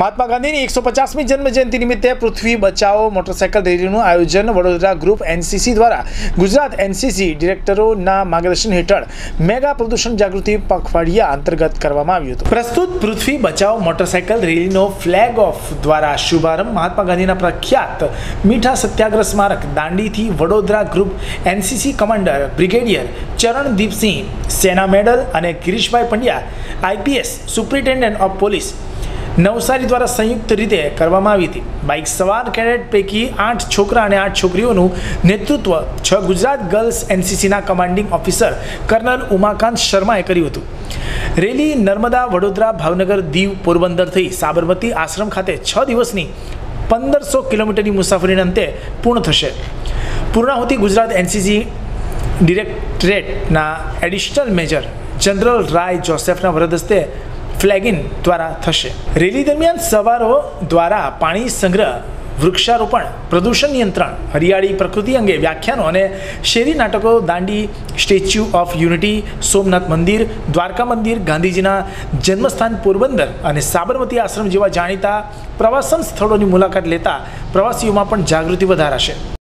મહાત્મા ગાંધીની એકસો પચાસમી જન્મજયંતિ નિમિત્તે પૃથ્વી બચાવો મોટરસાયકલ રેલીનું આયોજન વડોદરા ગ્રુપ એનસીસી દ્વારા. ગુજરાત એનસીસી ડિરેક્ટરોના માર્ગદર્શન હેઠળ મેગા પ્રદૂષણ જાગૃતિ પખવાડિયા અંતર્ગત કરવામાં આવ્યું હતું. પ્રસ્તુત પૃથ્વી બચાવો મોટરસાયકલ રેલીનો ફ્લેગ ઓફ દ્વારા શુભારંભ મહાત્મા ગાંધીના પ્રખ્યાત મીઠા સત્યાગ્રહ સ્મારક દાંડીથી Vadodara group NCC commander brigadier Charandeepsingh, Sena medal અને Girishbhai Pandya, IPS superintendent of police Navsari દ્વારા સંયુક્ત રીતે કરવામાં આવી હતી. બાઇક સવાર કેડેટ પૈકી આઠ છોકરા અને આઠ છોકરીઓનું નેતૃત્વ છ ગુજરાત ગર્લ્સ એનસીસીના કમાન્ડિંગ ઓફિસર કર્નલ ઉમાકાંત શર્માએ કર્યું હતું. રેલી નર્મદા વડોદરા ભાવનગર દીવ પોરબંદર થઈ સાબરમતી આશ્રમ ખાતે છ દિવસની પંદરસો કિલોમીટરની મુસાફરીના અંતે પૂર્ણ થશે. પૂર્ણાહુતિ ગુજરાત એનસીસી ડિરેક્ટરેટના એડિશનલ મેજર જનરલ રાય જોસેફના વરદ હસ્તે ફ્લેગિન દ્વારા થશે. રેલી દરમિયાન સવારો દ્વારા પાણી સંગ્રહ, વૃક્ષારોપણ, પ્રદૂષણ નિયંત્રણ, હરિયાળી પ્રકૃતિ અંગે વ્યાખ્યાનો અને શેરી નાટકો, Dandi, Statue of Unity, Somnath મંદિર, દ્વારકા મંદિર, ગાંધીજીના જન્મસ્થાન પોરબંદર અને સાબરમતી આશ્રમ જેવા જાણીતા પ્રવાસન સ્થળોની મુલાકાત લેતા પ્રવાસીઓમાં પણ જાગૃતિ વધારાશે.